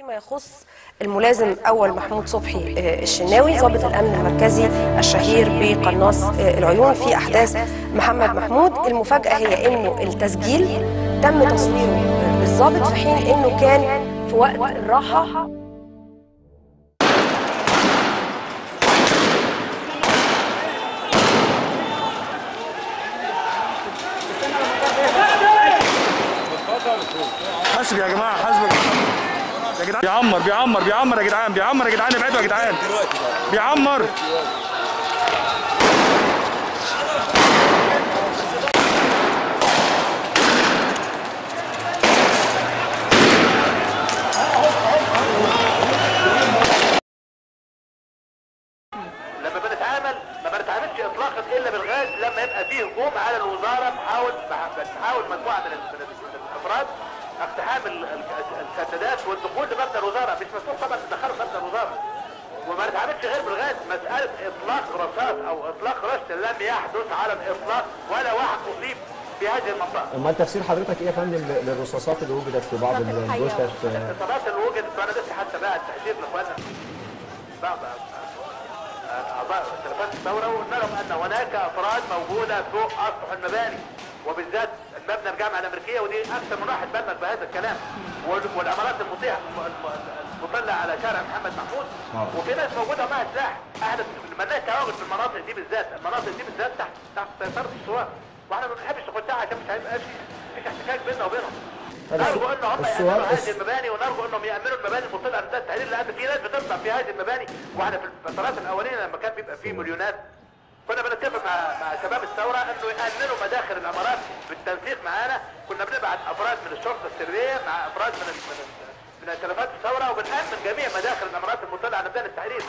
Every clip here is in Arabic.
فيما يخص الملازم أول محمود صبحي آه، الشناوي ضابط الأمن المركزي الشهير بقناص آه، العيون في أحداث محمد محمود. المفاجأة هي إنه التسجيل تم تصويره للضابط في حين إنه كان في وقت الراحة. حاسب يا جماعة حاسب يا جدعان. بيعمر بيعمر بيعمر يا جدعان بيعمر يا جدعان ابعدوا يا جدعان. بيعمر. إلا بالغاز لما يبقى فيه هجوم على الوزارة بحاول بتحاول مجموعه من الأفراد. اقتحام ال- ال- السدادات والدخول لمبنى الوزارة. مش مسموح طبعا تدخلوا مبنى الوزارة. وما نتعاملش غير بالغاز. مسألة إطلاق رصاص أو إطلاق رش لم يحدث على الإطلاق ولا واحد أصيب في هذه المنطقة. امال تفسير حضرتك إيه يا فندم للرصاصات اللي وجدت في بعض الجثث الاتصالات اللي وجدت وأنا لسه حتى بقى التحذير لاخواننا بعض أعضاء تلفات الثورة وقلنا لهم أن هناك أفراد موجودة فوق أسطح المباني. وبالذات المبنى الجامعة الأمريكية ودي أكثر من واحد بلغ بهذا الكلام. وال- والعمارات المطيعة الم- الم- المطلة على شارع محمد محمود. وفي ناس موجودة معها سلاح. إحنا مالناش تواجد في المناطق دي بالذات. المناطق دي بالذات تحت تحت سيطرة الثوار وإحنا ما بنحبش نخشها عشان مش هيبقى في مفيش احتكاك بيننا وبينهم. نرجو ان هم يأمنوا هذه المباني ونرجو إنهم يأمنوا المباني المطلة. على التحرير لأن في ناس بتطلع في هذه المباني. وإحنا في الفترات الأولية لما كان بيبقى فيه مليونات كنا بنتفق مع مع شباب الثورة إنه يأمنوا مداخل العمارات بالتنسيق معانا. كنا بنبعت أفراد من الشرطة السرية مع أفراد من من من تلفات الثورة وبنأمن جميع مداخل العمارات المطلة على ميدان التحرير.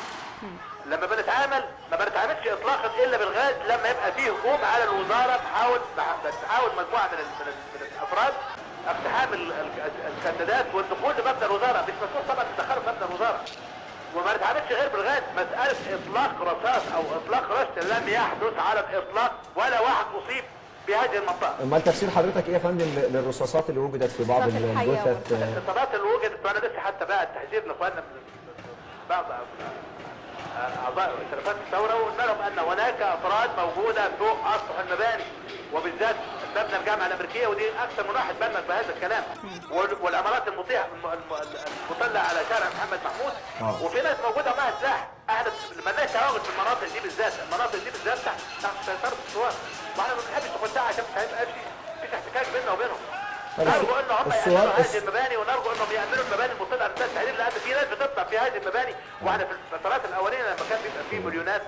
لما بنتعامل ما بنتعاملش اطلاقا إلا بالغاز لما يبقى فيه هجوم على الوزارة بحاول بتحاول مجموعة من من ال- من الأفراد اقتحام ال- ال- السدادات والدخول لمبنى الوزارة. مش مسموح طبعا تدخلوا مبنى الوزارة. وما نتعاملش غير بالغاز مساله اطلاق رصاص أو اطلاق رش لم يحدث على الاطلاق ولا واحد اصيب في هذه المنطقة امال تفسير حضرتك إيه يا فندم للرصاصات اللي وجدت في بعض الجثث آه، الاتصالات اللي وجدت وأنا لسه حتى بقى التحذير لاخواننا من بعض اعضاء تلفات الثوره وقلنا لهم ان هناك افراد موجوده فوق اسطح المباني وبالذات مبنى الجامعة الأمريكية ودي أكثر من واحد بلغ بهذا الكلام. وال- والعمارات المطيعة الم- الم- المطلة على شارع محمد محمود. وفي ناس موجودة معها سلاح. إحنا مالناش تواجد في المناطق دي بالذات المناطق دي بالذات تحت تحت سيطرة الثوار وإحنا ما بنحبش نخشها عشان هيبقى في مفيش احتكاك بيننا وبينهم. طب نرجو ان هم الس- هذه المباني ونرجو إنهم يأمنوا المباني المطلة على التحرير لأن في ناس بتطلع في هذه المباني. وإحنا في الفترات الاوليه لما كان بيبقى فيه مليونات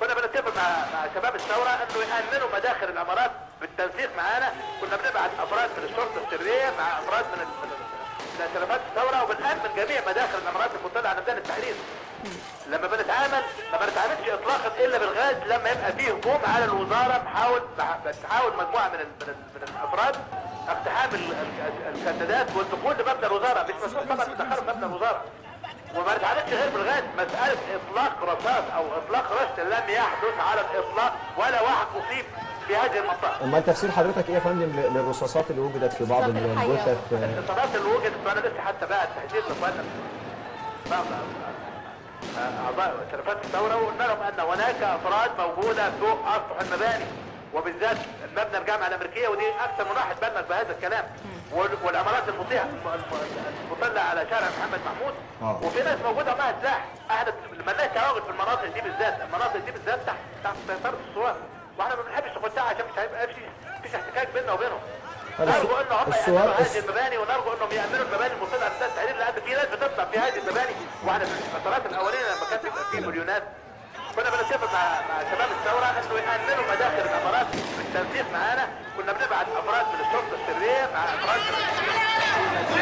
كنا بنتفق مع مع شباب الثورة إنه يأمنوا مداخل العمارات بالتنسيق معانا. كنا بنبعت افراد من الشرطة السرية مع افراد من تلفات الثورة وبنأمن جميع مداخل العمارات المطلة على ميدان التحرير. لما بنتعامل ما بنتعاملش اطلاقا إلا بالغاز لما يبقى فيه هجوم على الوزارة بحاول بتحاول مجموعة من ال- من ال- من الافراد اقتحام ال- ال- السدادات والدخول لمبنى الوزارة. مش مسموح طبعا تدخلوا مبنى الوزارة. وما نتعاملش غير بالغاز. مسألة إطلاق رصاص أو إطلاق رش لم يحدث على الإطلاق ولا واحد اصيب في هذه المنطقة أمال تفسير حضرتك إيه يا فندم للرصاصات اللي وجدت في بعض الجثث آه، الاتصالات اللي وجدت وأنا لسه حتى بقى لاخواننا بعض أعضاء تلفات الثورة وقلنا لهم أن هناك أفراد موجودة فوق أسطح المباني وبالذات المبنى الجامعة الأمريكية ودي أكثر من واحد بلغ بهذا الكلام. وال- والعمارات المطيعة الم- الم- المطلة على شارع محمد محمود. وفي ناس موجودة معها سلاح. إحنا مالناش تواجد في المناطق دي بالذات. المناطق دي بالذات تحت تحت سيطرة الثوار وإحنا ما بنحبش عشان مش هيبقى في مفيش احتكاك بيننا وبينهم. نرجو ان هم يأمنوا هذه المباني ونرجو إنهم يأمنوا المباني على ميدان التحرير لأن في ناس بتطلع في هذه المباني وإحنا في الفترات الأولية لما كان بيبقى فيه مليونات. كنا بنتفق مع مع شباب الثورة إنه يأمنوا مداخل العمارات بالتنسيق معانا. كنا بنبعت أفراد من الشرطة السرية مع أفراد من